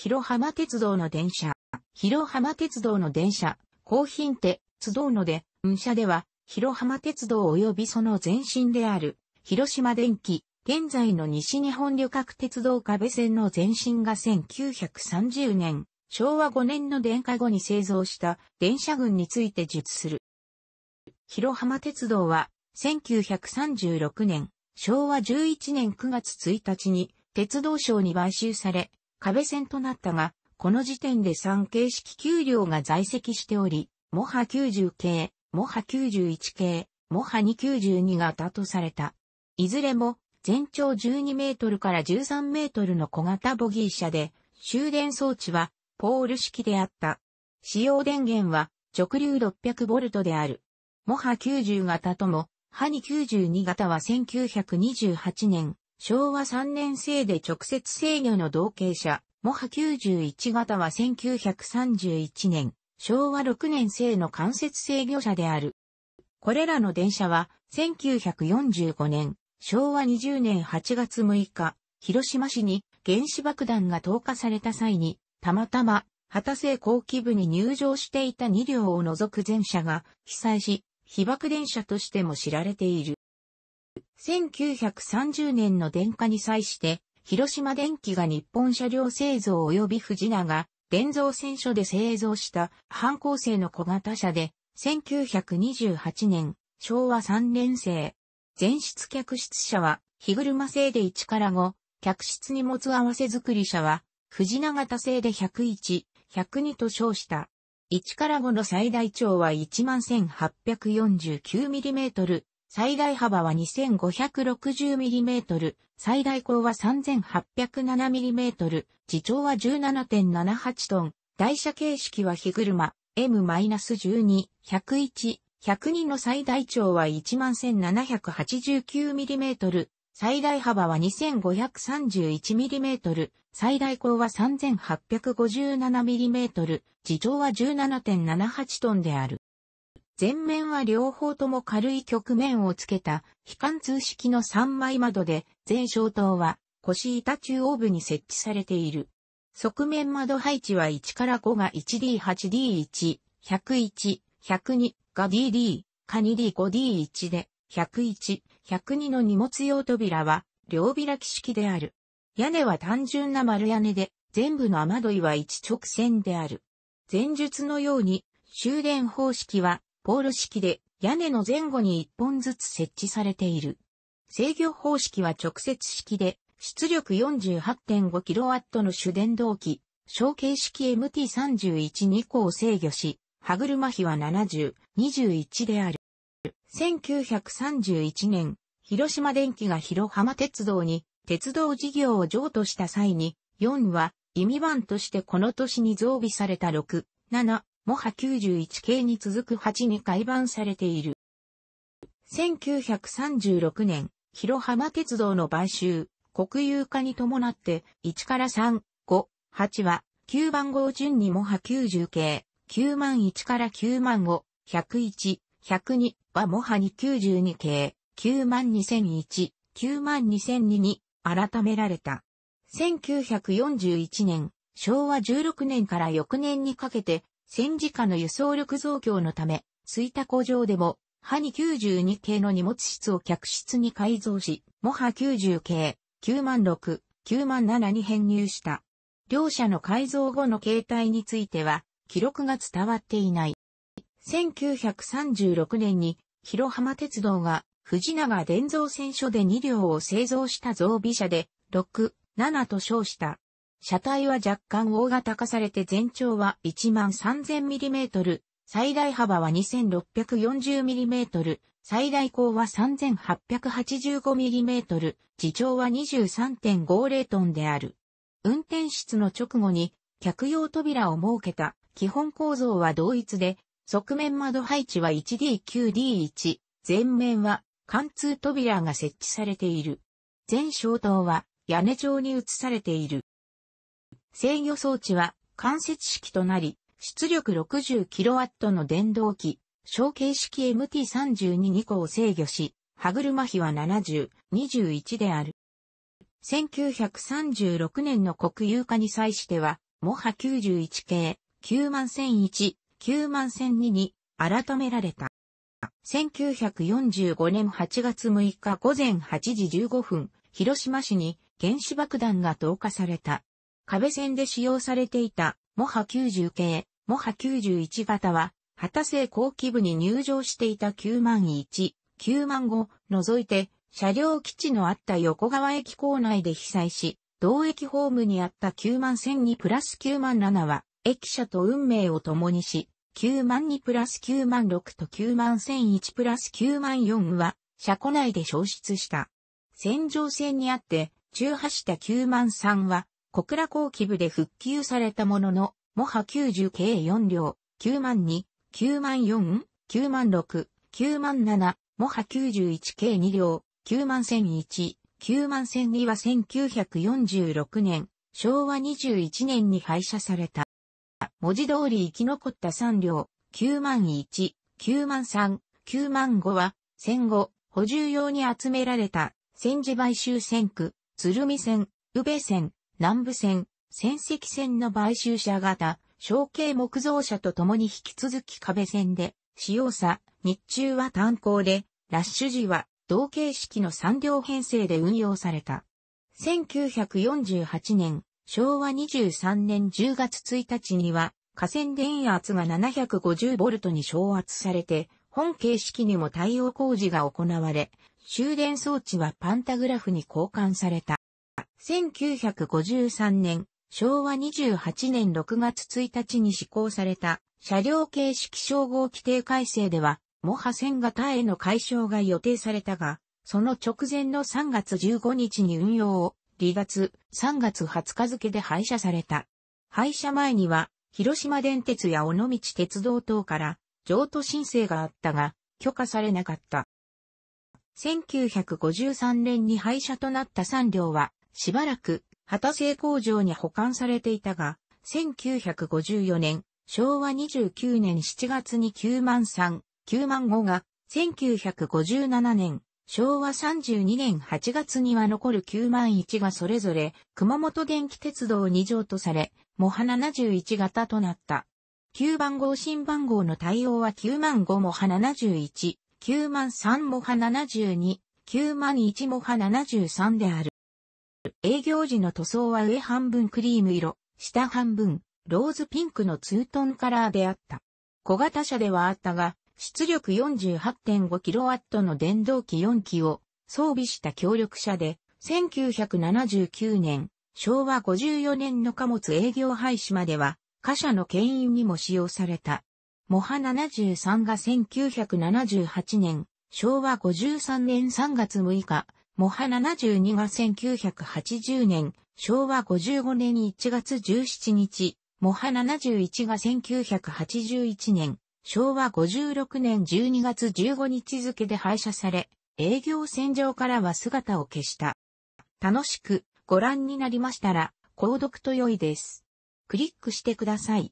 広浜鉄道の電車。広浜鉄道の電車、高品手、津道ので、運車では、広浜鉄道及びその前身である、広島電機、現在の西日本旅客鉄道壁線の前身が1930年、昭和5年の電化後に製造した電車群について述する。広浜鉄道は、1936年、昭和11年9月1日に鉄道省に買収され、壁線となったが、この時点で3形式給料が在籍しており、モハ90系、モハ91系、モハ292型とされた。いずれも全長12メートルから13メートルの小型ボギー車で、終電装置はポール式であった。使用電源は直流 600V である。モハ90型とも、ハニ92型は1928年、昭和3年製で直接制御の同型車、モハ91型は1931年、昭和6年製の間接制御車である。これらの電車は、1945年、昭和20年8月6日、広島市に原子爆弾が投下された際に、たまたま、旗製後期部に入場していた2両を除く全車が被災し、被爆電車としても知られている。1930年の電化に際して、広島電機が日本車両製造及び藤永、電造線所で製造した反抗製の小型車で、1928年、昭和3年生。前室客室車は、日車製で1から5、客室荷物合わせ作り車は、藤永型製で101、102と称した。1から5の最大長は 11,849mm、最大幅は 2560mm、最大高は 3807mm、自重は17.78トン、台車形式は日車 M-12、101、102の最大長は 11,789mm、最大幅は 2531mm、最大高は 3857mm、自重は17.78トンである。前面は両方とも軽い曲面をつけた、非貫通式の3枚窓で、全消灯は腰板中央部に設置されている。側面窓配置は1から5が 1D8D1、101、102が DD、か 2D5D1 で、101、102の荷物用扉は両開き式である。屋根は単純な丸屋根で、全部の雨どいは一直線である。前述のように、終電方式はポール式で屋根の前後に一本ずつ設置されている。制御方式は直接式で、出力 48.5kW の主電動機、小形式 MT312 個を制御し、歯車比は70、21である。1931年、広島電機が広浜鉄道に鉄道事業を譲渡した際に、4は意味番としてこの年に増備された6、7、モハ91系に続く8に改版されている。1936年、広浜鉄道の買収、国有化に伴って1から3、5、8は9番号順にモハ90系、9万1から9万5、101、102はモハに92系、9万2001、9万2002に改められた。1941年、昭和16年から翌年にかけて戦時下の輸送力増強のため、吹田工場でも、ハニ92系の荷物室を客室に改造し、モハ90系、9万6、9万7に編入した。両社の改造後の形態については、記録が伝わっていない。1936年に、広浜鉄道が、藤永伝造線所で2両を製造した増備車で、6、7と称した。車体は若干大型化されて全長は 13,000mm、最大幅は 2,640mm、最大高は 3,885mm、自重は23.50トンである。運転室の直後に客用扉を設けた基本構造は同一で、側面窓配置は 1D9D1、前面は貫通扉が設置されている。全消灯は屋根上に移されている。制御装置は間接式となり、出力 60kW の電動機、小形式 MT32 2個を制御し、歯車比は70、21である。1936年の国有化に際しては、モハ91系、9万1001、9万1002に改められた。1945年8月6日午前8時15分、広島市に原子爆弾が投下された。壁線で使用されていた、モハ90系、モハ91型は、旗製後期部に入場していた9万1、9万5、除いて、車両基地のあった横川駅構内で被災し、同駅ホームにあった9万10002プラス9万7は、駅舎と運命を共にし、9万2プラス9万6と9万1001プラス9万4は、車庫内で消失した。戦場線にあって、中破した9万3は、小倉後期部で復旧されたものの、モハ90計4両、9万2、9万4、9万6、9万7、モハ91計2両、9万1001、9万1002は1946年、昭和21年に廃車された。文字通り生き残った3両、9万1、9万3、9万5は、戦後、補充用に集められた、戦時買収線区、鶴見線、宇部線、南部線、戦石線の買収車型、小径木造車と共に引き続き壁線で、使用さ、日中は炭鉱で、ラッシュ時は同形式の3両編成で運用された。1948年、昭和23年10月1日には、河川電圧が 750V に昇圧されて、本形式にも対応工事が行われ、終電装置はパンタグラフに交換された。1953年、昭和28年6月1日に施行された車両形式称号規定改正では、モハ線型への解消が予定されたが、その直前の3月15日に運用を離脱、3月20日付で廃車された。廃車前には、広島電鉄や尾道鉄道等から譲渡申請があったが、許可されなかった。1953年に廃車となった3両は、しばらく、旗製工場に保管されていたが、1954年、昭和29年7月に9万3、9万5が、1957年、昭和32年8月には残る9万1がそれぞれ熊本電気鉄道2乗とされ、モハ71型となった。9番号新番号の対応は9万5モハ71、9万3モハ72、9万1モハ73である。営業時の塗装は上半分クリーム色、下半分、ローズピンクのツートンカラーであった。小型車ではあったが、出力 48.5kW の電動機4機を装備した協力車で、1979年、昭和54年の貨物営業廃止までは、貨車の牽引にも使用された。モハ73が1978年、昭和53年3月6日、モハ72が1980年、昭和55年1月17日、モハ71が1981年、昭和56年12月15日付で廃車され、営業線上からは姿を消した。楽しくご覧になりましたら、購読と良いです。クリックしてください。